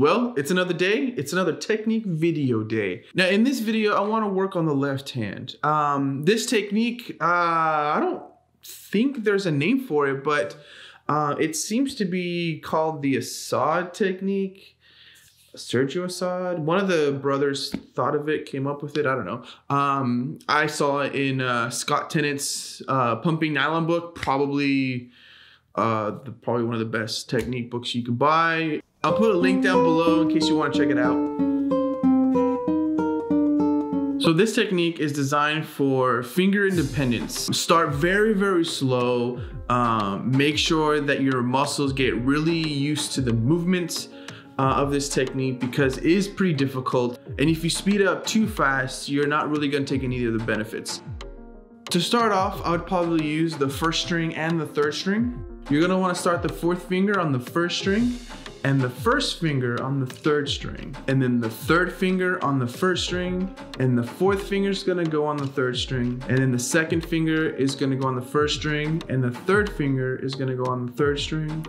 Well, it's another day. It's another technique video day. Now, in this video, I want to work on the left hand. Um, this technique, uh, I don't think there's a name for it, but uh, it seems to be called the Assad technique. Sergio Assad, one of the brothers thought of it, came up with it. I don't know. Um, I saw it in uh, Scott Tennant's uh, Pumping Nylon book, probably uh, the, probably one of the best technique books you can buy. I'll put a link down below in case you want to check it out. So this technique is designed for finger independence. Start very, very slow. Um, make sure that your muscles get really used to the movements uh, of this technique because it is pretty difficult. And if you speed up too fast, you're not really gonna take any of the benefits. To start off, I would probably use the first string and the third string. You're gonna wanna start the fourth finger on the first string and the first finger on the third string, and then the third finger on the first string, and the fourth finger is gonna go on the third string, and then the second finger is gonna go on the first string, and the third finger is gonna go on the third string,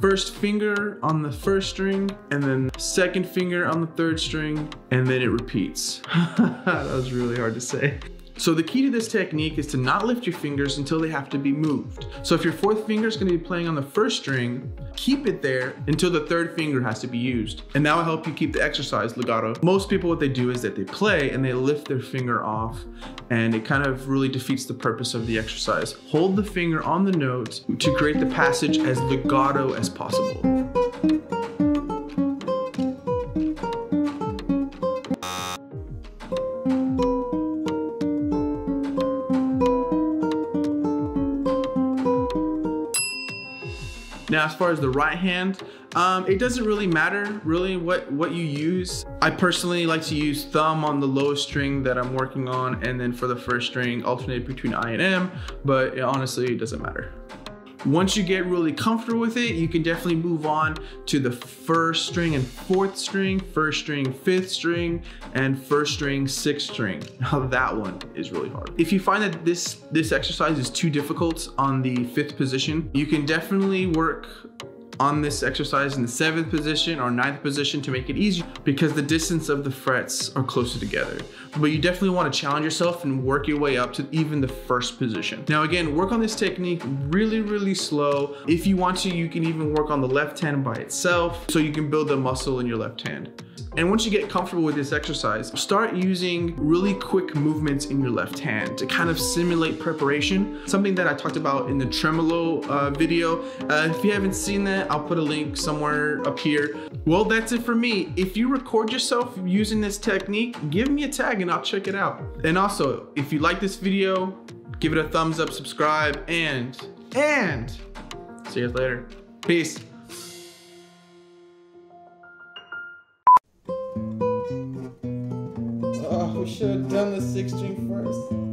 first finger on the first string, and then second finger on the third string, and then it repeats. that was really hard to say. So the key to this technique is to not lift your fingers until they have to be moved. So if your fourth finger is gonna be playing on the first string, keep it there until the third finger has to be used. And that will help you keep the exercise legato. Most people, what they do is that they play and they lift their finger off and it kind of really defeats the purpose of the exercise. Hold the finger on the note to create the passage as legato as possible. Now, as far as the right hand, um, it doesn't really matter really what, what you use. I personally like to use thumb on the lowest string that I'm working on and then for the first string alternate between I and M, but honestly, it doesn't matter. Once you get really comfortable with it, you can definitely move on to the first string and fourth string, first string, fifth string, and first string, sixth string. Now that one is really hard. If you find that this, this exercise is too difficult on the fifth position, you can definitely work on this exercise in the seventh position or ninth position to make it easier because the distance of the frets are closer together. But you definitely want to challenge yourself and work your way up to even the first position. Now again, work on this technique really, really slow. If you want to, you can even work on the left hand by itself so you can build the muscle in your left hand. And once you get comfortable with this exercise, start using really quick movements in your left hand to kind of simulate preparation. Something that I talked about in the tremolo uh, video. Uh, if you haven't seen that, I'll put a link somewhere up here. Well, that's it for me. If you record yourself using this technique, give me a tag and I'll check it out. And also, if you like this video, give it a thumbs up, subscribe, and, and, see you later. Peace. Oh, we should have done the six string first.